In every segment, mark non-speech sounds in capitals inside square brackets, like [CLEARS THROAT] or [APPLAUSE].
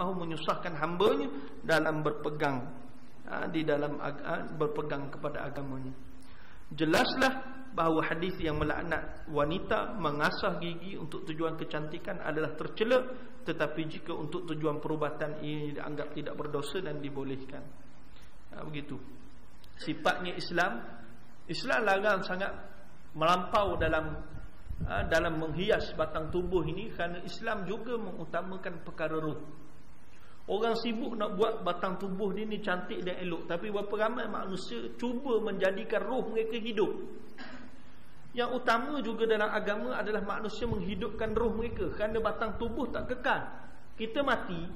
mahu menyusahkan hambanya dalam berpegang ha, di dalam ha, berpegang kepada agamanya. Jelaslah bahawa hadis yang melaknat wanita mengasah gigi untuk tujuan kecantikan adalah tercela tetapi jika untuk tujuan perubatan ini dianggap tidak berdosa dan dibolehkan. Ha, begitu. Sifatnya Islam Islam larang sangat melampau dalam ha, dalam menghias batang tubuh ini kerana Islam juga mengutamakan perkara roh Orang sibuk nak buat batang tubuh dia ni cantik dan elok Tapi berapa ramai manusia cuba menjadikan roh mereka hidup yang utama juga dalam agama adalah manusia menghidupkan roh mereka kerana batang tubuh tak kekal. Kita mati,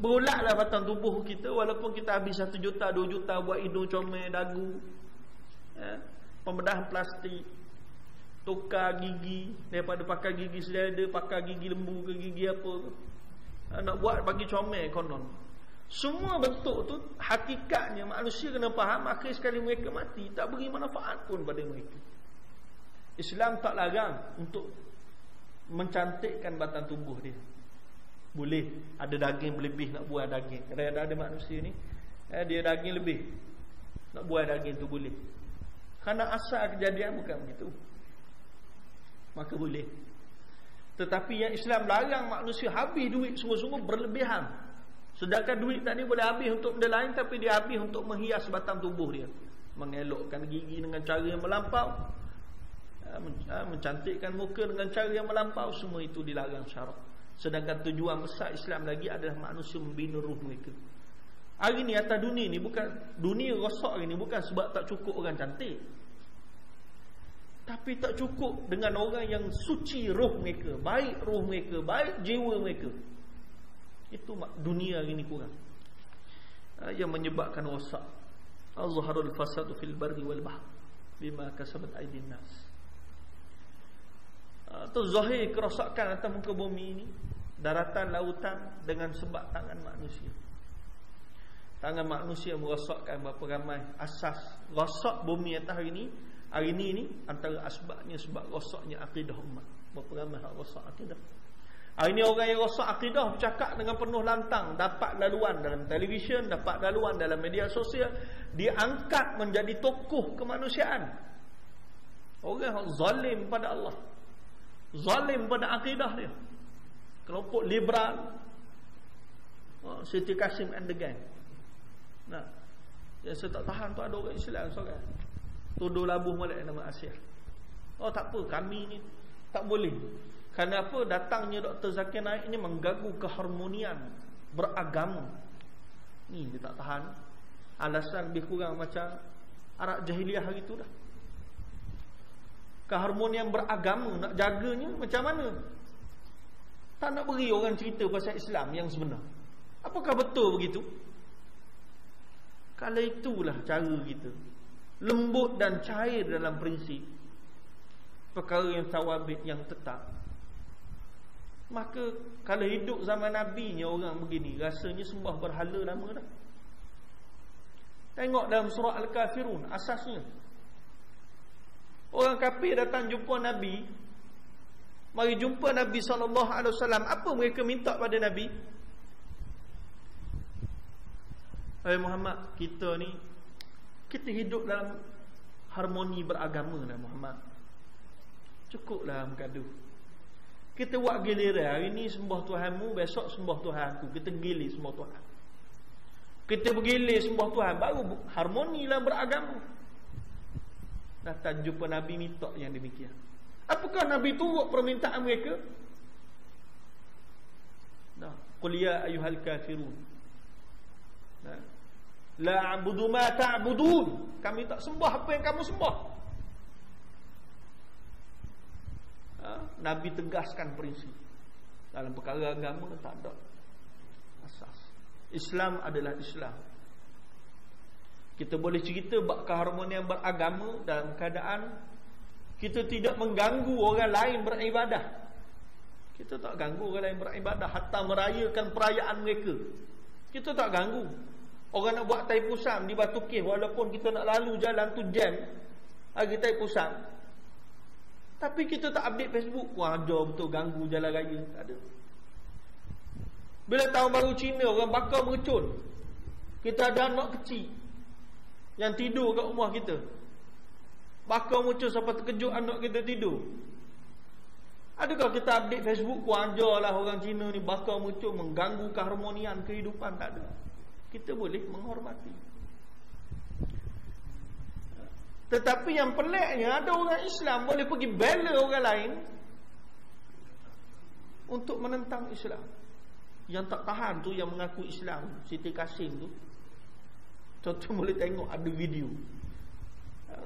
berulatlah batang tubuh kita walaupun kita habis satu juta, dua juta buat hidung comel, dagu. Ya, pembedahan plastik, tukar gigi daripada pakai gigi selada, pakai gigi lembu ke gigi apa ke. Nak buat bagi comel konon. Semua bentuk tu hakikatnya manusia kena faham akhir sekali mereka mati tak beri manfaat pun pada mereka. Islam tak larang untuk mencantikkan batang tubuh dia. Boleh ada daging berlebih nak buat daging. Kadang-kadang ada manusia ni eh, dia daging lebih. Nak buat daging tu boleh. Karena asal kejadian bukan begitu. Maka boleh. Tetapi yang Islam larang manusia habis duit semua-semua berlebihan. Sedangkan duit tadi boleh habis untuk benda lain tapi dia habis untuk menghias batang tubuh dia. Mengelokkan gigi dengan cara yang melampau. Ha, ha, mencantikkan muka dengan cara yang melampau. Semua itu dilarang syarak. Sedangkan tujuan besar Islam lagi adalah manusia membina ruh mereka. Hari ni atas dunia ni bukan dunia rosak hari ni bukan sebab tak cukup orang cantik tapi tak cukup dengan orang yang suci roh mereka baik roh mereka baik jiwa mereka. Itu dunia hari ni kurang. Ha, yang menyebabkan rosak. Al-Zuharul fasadu fil barri wal bahr bima kasabat aydin nas. Atau ah, zahir kerosakan atas muka bumi ini daratan lautan dengan sebab tangan manusia. Tangan manusia merosakkan berapa ramai asas rosak bumi atas hari ini hari ini ni antara asbabnya sebab rosaknya akidah umat. Berapa ramai hak rosak akidah. Hari ini orang yang rosak akidah bercakap dengan penuh lantang. Dapat laluan dalam televisyen dapat laluan dalam media sosial. Diangkat menjadi tokoh kemanusiaan. Orang yang zalim pada Allah. Zalim pada akidah dia. Kelompok liberal. Oh, Siti Kasim and the gang. Nah. Yang saya tak tahan tu ada orang Islam seorang tuduh labuh malak nama Asyir oh tak apa kami ni tak boleh. Kerana apa? Datangnya Dr. Zakir Naik ni mengganggu keharmonian beragama. Ni dia tak tahan. Alasan lebih kurang macam Arab jahiliah hari tu dah. Keharmonian beragama nak jaganya macam mana? Tak nak beri orang cerita pasal Islam yang sebenar. Apakah betul begitu? Kalau itulah cara kita lembut dan cair dalam prinsip perkara yang tawabit yang tetap. Maka kalau hidup zaman Nabi ni orang begini rasanya sembah berhala lama dah. Tengok dalam surah Al-Kafirun asasnya. Orang kafir datang jumpa Nabi. Mari jumpa Nabi SAW Apa mereka minta pada Nabi? Hai Muhammad Kita ni Kita hidup dalam Harmoni beragama lah Muhammad Cukuplah gaduh Kita buat giliran Hari ni sembah Tuhanmu Besok sembah Tuhanku Kita gilir sembah Tuhan Kita bergilir sembah Tuhan Baru harmoni lah beragama datang jumpa Nabi minta yang demikian. Apakah Nabi turut permintaan mereka? Nah, qul ya ayyuhal kafirun. Nah. La a'budu ma ta'budun. Kami tak sembah apa yang kamu sembah. Ha? Nabi tegaskan prinsip. Dalam perkara agama tak ada asas. Islam adalah Islam. Kita boleh cerita bab keharmonian beragama dalam keadaan kita tidak mengganggu orang lain beribadah. Kita tak ganggu orang lain beribadah hatta merayakan perayaan mereka. Kita tak ganggu. Orang nak buat tai pusam di Batu Keh walaupun kita nak lalu jalan tu jam hari tai pusam. Tapi kita tak update Facebook. Wah, ada betul ganggu jalan raya. Tak ada. Bila tahun baru Cina orang bakar mercun. Kita ada anak kecil yang tidur kat rumah kita. Bakar mercun sampai terkejut anak kita tidur. Adakah kita update Facebook ku ajarlah orang Cina ni bakar mercun mengganggu keharmonian kehidupan tak ada. Kita boleh menghormati. Tetapi yang peliknya ada orang Islam boleh pergi bela orang lain untuk menentang Islam. Yang tak tahan tu yang mengaku Islam, Siti Kasim tu. Contoh boleh tengok ada video.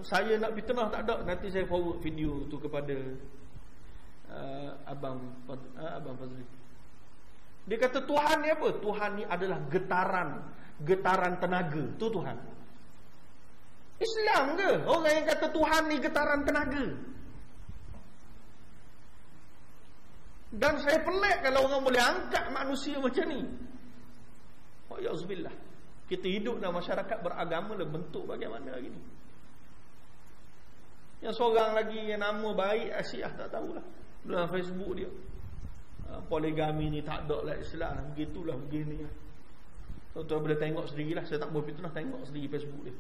Saya nak fitnah tak ada, nanti saya forward video tu kepada uh, abang uh, abang Fazli. Dia kata Tuhan ni apa? Tuhan ni adalah getaran, getaran tenaga. Tu Tuhan. Islam ke? Orang yang kata Tuhan ni getaran tenaga. Dan saya pelik kalau orang boleh angkat manusia macam ni. Oh ya zubillah. Kita hidup dalam masyarakat beragama lah bentuk bagaimana lagi ni. Yang seorang lagi yang nama baik Asyik tak tahulah. Dalam Facebook dia. Ah, poligami ni tak ada lah Islam. Begitulah begini. Tuan-tuan boleh tengok sendirilah. Saya tak boleh fitnah tengok sendiri Facebook dia.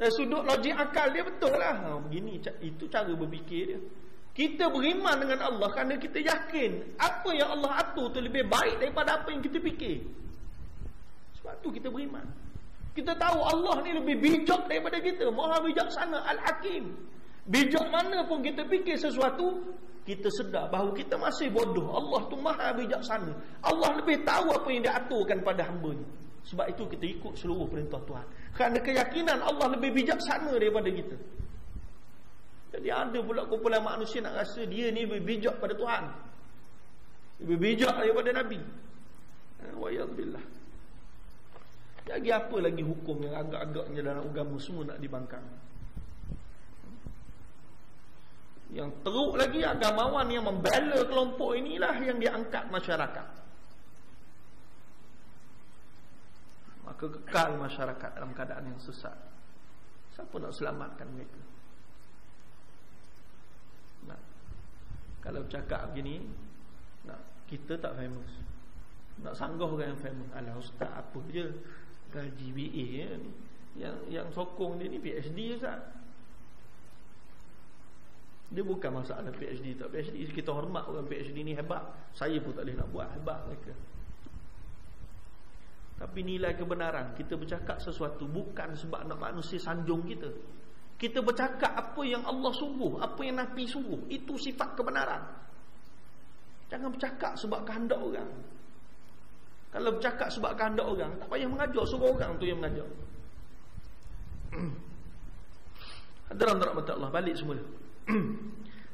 Dan sudut logik akal dia betul lah. Ha, begini, itu cara berfikir dia. Kita beriman dengan Allah kerana kita yakin apa yang Allah atur tu lebih baik daripada apa yang kita fikir. Sebab tu kita beriman. Kita tahu Allah ni lebih bijak daripada kita. Maha bijaksana Al-Hakim. Bijak mana pun kita fikir sesuatu, kita sedar bahawa kita masih bodoh. Allah tu maha bijaksana. Allah lebih tahu apa yang dia aturkan pada hamba ni. Sebab itu kita ikut seluruh perintah Tuhan. Kerana keyakinan Allah lebih bijaksana daripada kita. Jadi ada pula kumpulan manusia nak rasa dia ni lebih bijak pada Tuhan. Lebih bijak daripada Nabi. Eh, wa yadbillah. Lagi apa lagi hukum yang agak-agaknya dalam agama semua nak dibangkang. Yang teruk lagi agamawan yang membela kelompok inilah yang diangkat masyarakat. Maka kekal masyarakat dalam keadaan yang sesat. Siapa nak selamatkan mereka? Kalau cakap begini nak Kita tak famous Nak sanggah orang yang famous Alah ustaz apa je Gaji BA ya, Yang yang sokong dia ni PhD ustaz Dia bukan masalah PhD tak PhD Kita hormat orang PhD ni hebat Saya pun tak boleh nak buat hebat mereka Tapi nilai kebenaran Kita bercakap sesuatu Bukan sebab nak manusia sanjung kita kita bercakap apa yang Allah suruh, apa yang Nabi suruh. Itu sifat kebenaran. Jangan bercakap sebab kehendak orang. Kalau bercakap sebab kehendak orang, tak payah mengajar, suruh orang tu yang mengajar. [CLEARS THROAT] Rahmat Allah balik semula.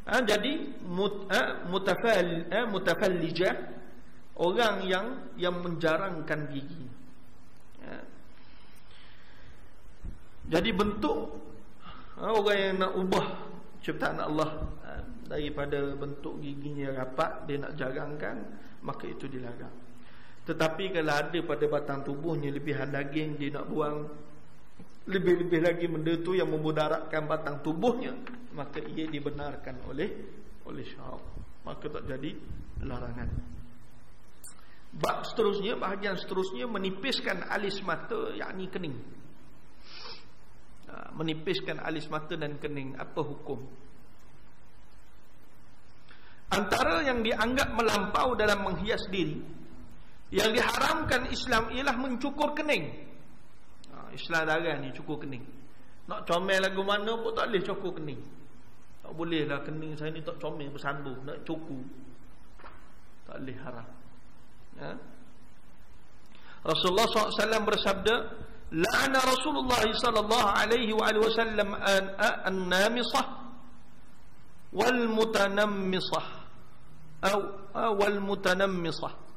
Ha, [CLEARS THROAT] jadi mut, ha, mutafal ha, mutafallijah orang yang yang menjarangkan gigi. Ha. Jadi bentuk ha, Orang yang nak ubah ciptaan Allah ha, Daripada bentuk giginya rapat Dia nak jarangkan Maka itu dilarang Tetapi kalau ada pada batang tubuhnya Lebihan daging dia nak buang Lebih-lebih lagi benda tu Yang memudaratkan batang tubuhnya. Maka ia dibenarkan oleh Oleh syarab Maka tak jadi larangan. Bab seterusnya Bahagian seterusnya Menipiskan alis mata Yang kening. Ha, menipiskan alis mata dan kening. Apa hukum? Antara yang dianggap melampau dalam menghias diri yang diharamkan Islam ialah mencukur kening Islam darah ni cukur kening. Nak comel lagu mana pun tak boleh cukur kening. Tak boleh lah kening saya ni tak comel bersambung nak cukur tak boleh haram. Ha? Rasulullah SAW bersabda la'ana Rasulullah sallallahu alaihi wa alihi wasallam an-namisah wal mutanammisah atau wal mutanammisah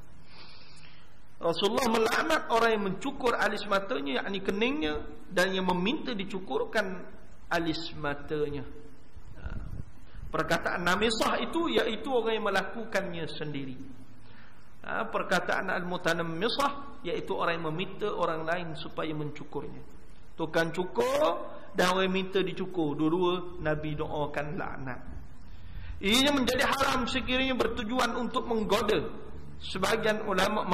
Rasulullah melaknat orang yang mencukur alis matanya yakni keningnya dan yang meminta dicukurkan alis matanya. Perkataan namisah itu iaitu orang yang melakukannya sendiri. Ha, perkataan al-mutanammisah iaitu orang yang meminta orang lain supaya mencukurnya. Tukang cukur dan orang yang minta dicukur dua-dua Nabi doakan laknat. Ia menjadi haram sekiranya bertujuan untuk menggoda sebagian ulama